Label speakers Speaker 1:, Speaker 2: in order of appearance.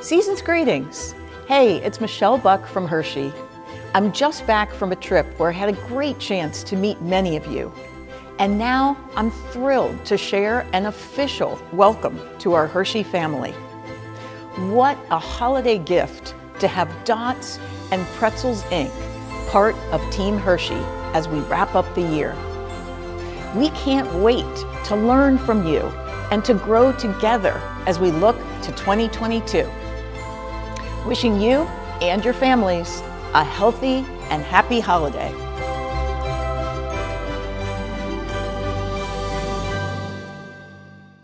Speaker 1: Season's greetings. Hey, it's Michele Buck from Hershey. I'm just back from a trip where I had a great chance to meet many of you. And now I'm thrilled to share an official welcome to our Hershey family. What a holiday gift to have Dot's and Pretzels Inc. part of Team Hershey as we wrap up the year. We can't wait to learn from you and to grow together as we look to 2022. Wishing you and your families a healthy and happy holiday.